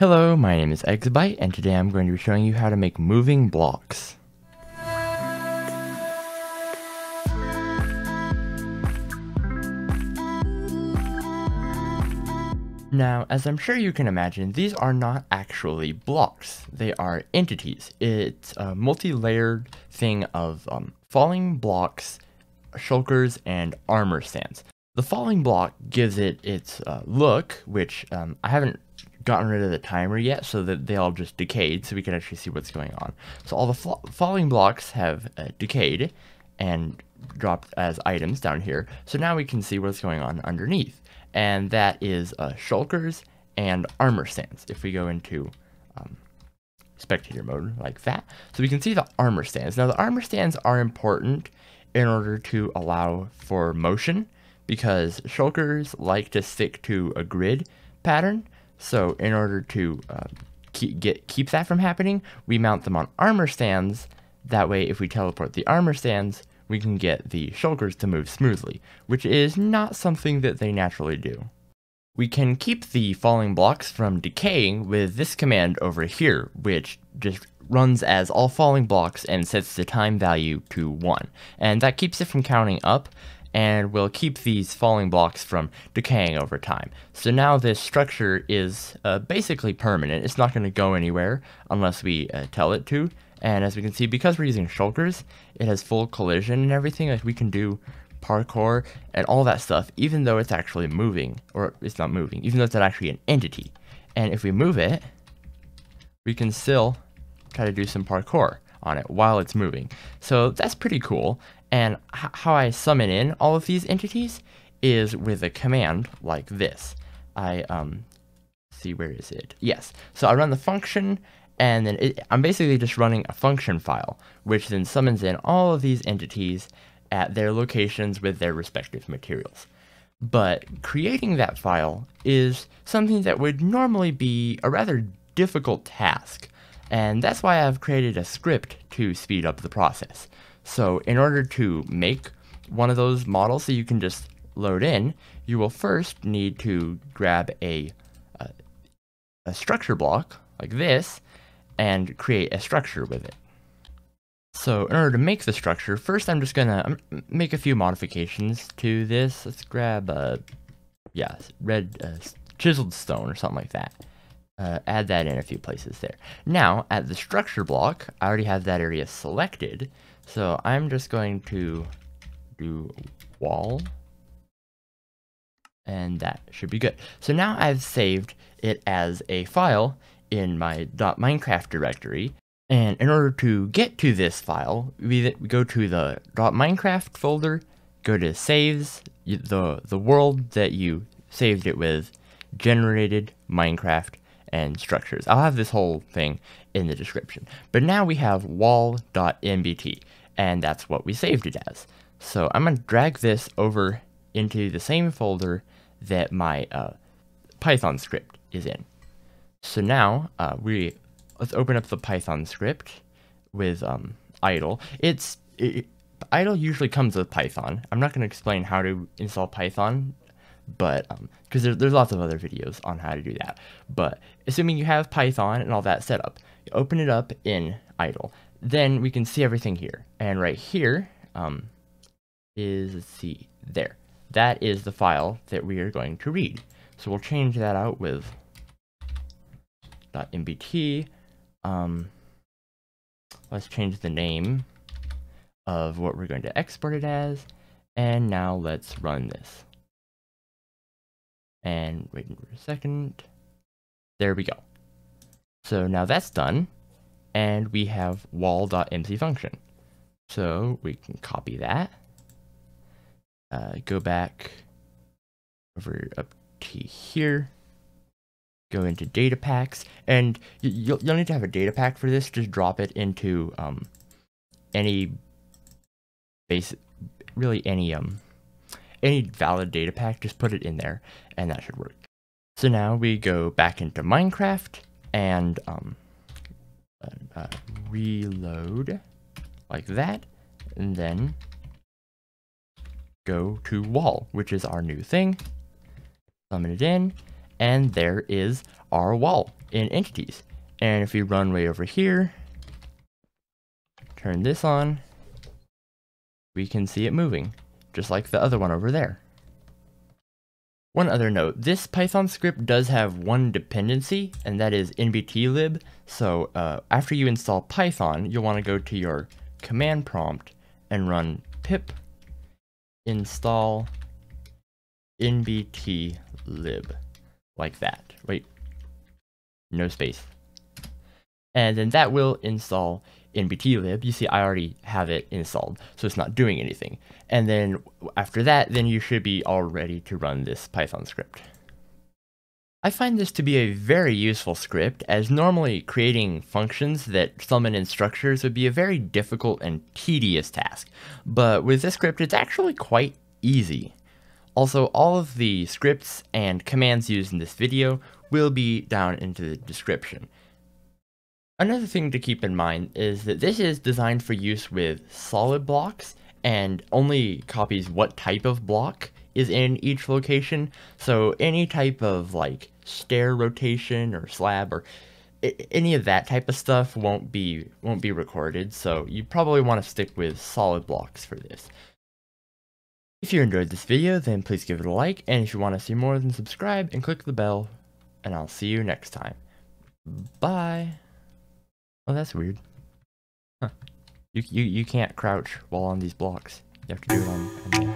Hello, my name is Exxabite, and today I'm going to be showing you how to make moving blocks. Now, as I'm sure you can imagine, these are not actually blocks. They are entities. It's a multi-layered thing of um, falling blocks, shulkers, and armor stands. The falling block gives it its uh, look, which um, I haven't gotten rid of the timer yet so that they all just decayed so we can actually see what's going on. So all the falling blocks have uh, decayed and dropped as items down here. So now we can see what's going on underneath. And that is uh, shulkers and armor stands. If we go into um, spectator mode like that. So we can see the armor stands. Now the armor stands are important in order to allow for motion because shulkers like to stick to a grid pattern so in order to uh, keep, get, keep that from happening, we mount them on armor stands. That way, if we teleport the armor stands, we can get the shulkers to move smoothly, which is not something that they naturally do. We can keep the falling blocks from decaying with this command over here, which just runs as all falling blocks and sets the time value to 1. And that keeps it from counting up, and will keep these falling blocks from decaying over time. So now this structure is uh, basically permanent. It's not going to go anywhere unless we uh, tell it to. And as we can see, because we're using shulkers, it has full collision and everything. Like we can do parkour and all that stuff, even though it's actually moving, or it's not moving, even though it's actually an entity. And if we move it, we can still try to do some parkour on it while it's moving. So that's pretty cool. And how I summon in all of these entities is with a command like this. I, um, see, where is it? Yes. So I run the function, and then it, I'm basically just running a function file, which then summons in all of these entities at their locations with their respective materials. But creating that file is something that would normally be a rather difficult task, and that's why I've created a script to speed up the process. So in order to make one of those models that you can just load in, you will first need to grab a, a, structure block like this and create a structure with it. So in order to make the structure, first I'm just gonna um, make a few modifications to this. Let's grab a, yeah, red uh, chiseled stone or something like that. Uh, add that in a few places there. Now, at the structure block, I already have that area selected, so I'm just going to do wall. And that should be good. So now I've saved it as a file in my .minecraft directory. And in order to get to this file, we go to the .minecraft folder, go to saves, the, the world that you saved it with, generated Minecraft, and structures. I'll have this whole thing in the description. But now we have wall.nbt and that's what we saved it as. So I'm going to drag this over into the same folder that my uh, Python script is in. So now uh, we let's open up the Python script with um, idle. It's it, idle usually comes with Python. I'm not going to explain how to install Python, but because um, there's there's lots of other videos on how to do that. But assuming you have Python and all that set up, you open it up in idle then we can see everything here. And right here um, is, let's see, there. That is the file that we are going to read. So we'll change that out with .nbt. Um, let's change the name of what we're going to export it as. And now let's run this. And wait for a second. There we go. So now that's done and we have wall.mc function. So we can copy that, uh, go back over up to here, go into data packs, and you'll, you'll need to have a data pack for this. Just drop it into um, any basic, really any um, any valid data pack. Just put it in there, and that should work. So now we go back into Minecraft and um, uh, reload like that, and then go to wall, which is our new thing. Summon it in, and there is our wall. in entities. And if we run way over here, turn this on, we can see it moving, just like the other one over there. One other note, this Python script does have one dependency, and that is nbtlib. So uh, after you install Python, you'll want to go to your command prompt and run pip install nbtlib, like that. Wait, no space. And then that will install nbtlib. You see, I already have it installed, so it's not doing anything. And then after that, then you should be all ready to run this Python script. I find this to be a very useful script, as normally creating functions that summon in structures would be a very difficult and tedious task, but with this script it's actually quite easy. Also, all of the scripts and commands used in this video will be down into the description. Another thing to keep in mind is that this is designed for use with solid blocks and only copies what type of block is in each location. So any type of like stair rotation or slab or any of that type of stuff won't be won't be recorded. So you probably want to stick with solid blocks for this. If you enjoyed this video, then please give it a like, and if you want to see more, then subscribe and click the bell, and I'll see you next time. Bye! Oh, that's weird. Huh. You, you, you can't crouch while on these blocks. You have to do it on... on